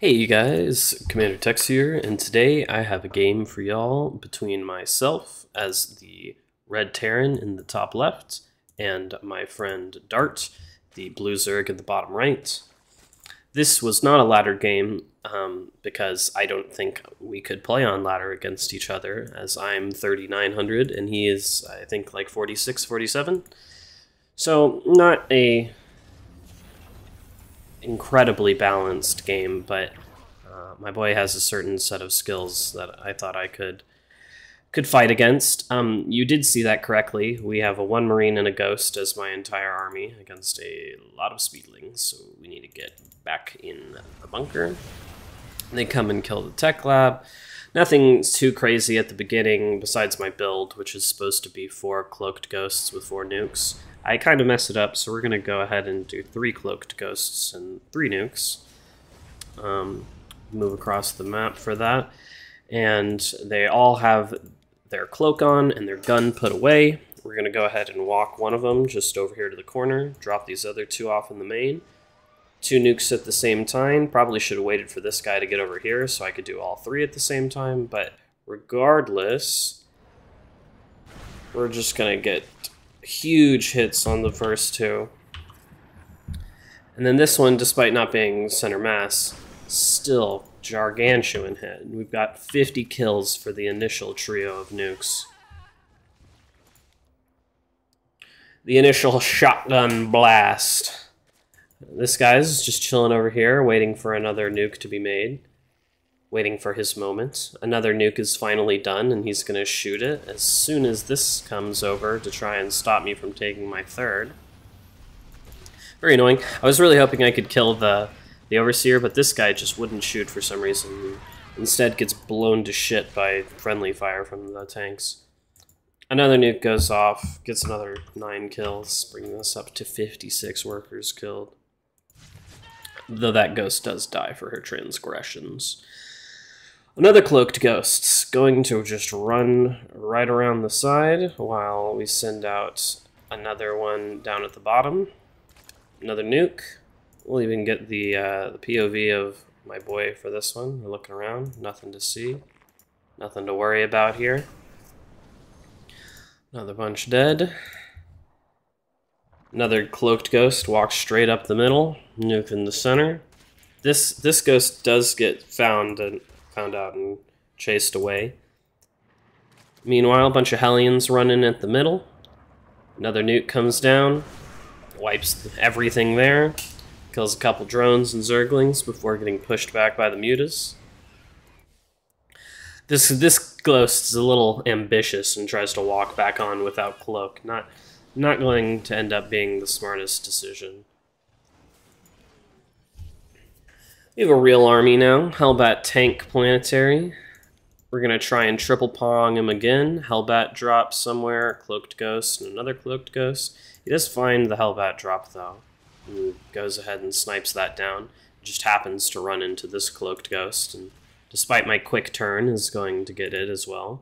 Hey you guys, Commander Tex here, and today I have a game for y'all between myself as the red Terran in the top left, and my friend Dart, the blue Zerg in the bottom right. This was not a ladder game um, because I don't think we could play on ladder against each other, as I'm 3900 and he is, I think, like 46, 47. So, not a incredibly balanced game, but uh, my boy has a certain set of skills that I thought I could could fight against. Um, you did see that correctly. We have a one marine and a ghost as my entire army against a lot of speedlings, so we need to get back in the bunker. They come and kill the tech lab. Nothing too crazy at the beginning besides my build, which is supposed to be four cloaked ghosts with four nukes. I kind of messed it up, so we're going to go ahead and do three cloaked ghosts and three nukes. Um, move across the map for that. And they all have their cloak on and their gun put away. We're going to go ahead and walk one of them just over here to the corner, drop these other two off in the main. Two nukes at the same time. Probably should have waited for this guy to get over here so I could do all three at the same time, but regardless, we're just going to get huge hits on the first two. And then this one, despite not being center mass, still gargantuan hit. We've got 50 kills for the initial trio of nukes. The initial shotgun blast. This guy's just chilling over here, waiting for another nuke to be made waiting for his moment. Another nuke is finally done, and he's going to shoot it as soon as this comes over to try and stop me from taking my third. Very annoying. I was really hoping I could kill the, the Overseer, but this guy just wouldn't shoot for some reason. Instead gets blown to shit by friendly fire from the tanks. Another nuke goes off, gets another 9 kills, bringing us up to 56 workers killed. Though that ghost does die for her transgressions. Another cloaked ghost going to just run right around the side while we send out another one down at the bottom. Another nuke. We'll even get the, uh, the POV of my boy for this one. We're looking around, nothing to see, nothing to worry about here. Another bunch dead. Another cloaked ghost walks straight up the middle, nuke in the center. This this ghost does get found and found out and chased away. Meanwhile, a bunch of Hellions run in at the middle. Another nuke comes down, wipes everything there, kills a couple drones and Zerglings before getting pushed back by the Mutas. This this ghost is a little ambitious and tries to walk back on without cloak. Not not going to end up being the smartest decision. We have a real army now. Hellbat Tank Planetary. We're going to try and triple pong him again. Hellbat drops somewhere, Cloaked Ghost, and another Cloaked Ghost. He does find the Hellbat drop, though. Goes ahead and snipes that down. just happens to run into this Cloaked Ghost, and despite my quick turn, is going to get it as well.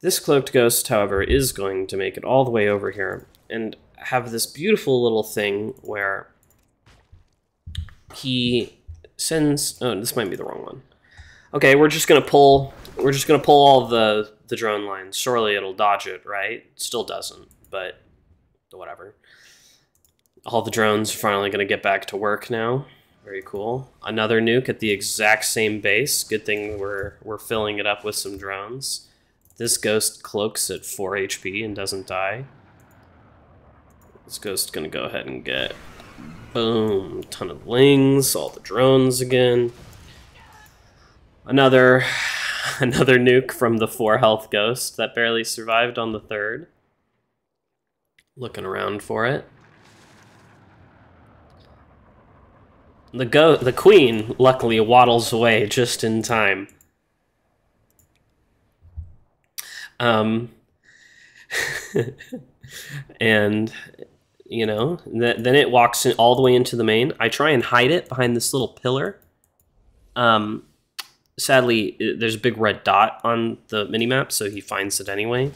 This Cloaked Ghost, however, is going to make it all the way over here, and have this beautiful little thing where he sends. Oh, this might be the wrong one. Okay, we're just gonna pull. We're just gonna pull all the the drone lines. Surely it'll dodge it, right? Still doesn't, but whatever. All the drones are finally gonna get back to work now. Very cool. Another nuke at the exact same base. Good thing we're we're filling it up with some drones. This ghost cloaks at 4 HP and doesn't die. This ghost gonna go ahead and get Boom. Ton of lings, all the drones again. Another another nuke from the four health ghost that barely survived on the third. Looking around for it. The go the queen luckily waddles away just in time. Um and you know. then it walks in all the way into the main. I try and hide it behind this little pillar. Um, sadly, there's a big red dot on the minimap, so he finds it anyway.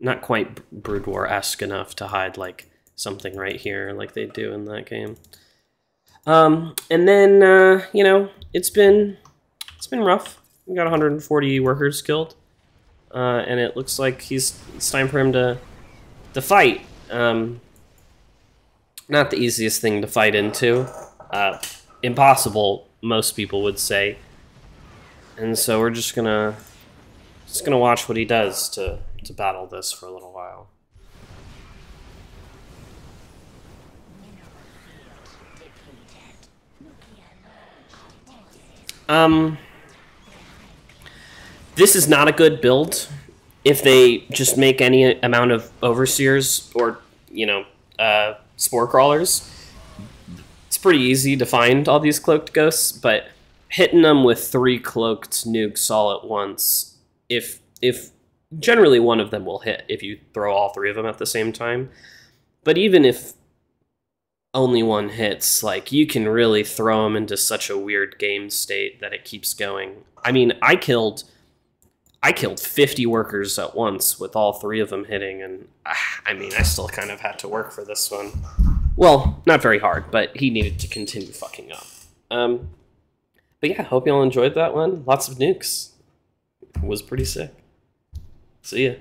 Not quite Brood War-esque enough to hide like something right here like they do in that game. Um, and then uh, you know it's been it's been rough. We got 140 workers killed, uh, and it looks like he's it's time for him to to fight. Um, not the easiest thing to fight into. Uh, impossible, most people would say. And so we're just gonna just gonna watch what he does to to battle this for a little while. Um, this is not a good build. If they just make any amount of overseers or you know uh, spore crawlers, it's pretty easy to find all these cloaked ghosts. But hitting them with three cloaked nukes all at once, if if generally one of them will hit if you throw all three of them at the same time. But even if only one hits, like you can really throw them into such a weird game state that it keeps going. I mean, I killed I killed 50 workers at once with all three of them hitting and ah, I mean, I still kind of had to work for this one. Well, not very hard, but he needed to continue fucking up. Um but yeah, hope y'all enjoyed that one. Lots of nukes. It was pretty sick. See ya.